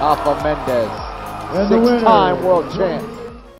Alpha Mendez. And the winner Six-time world champ.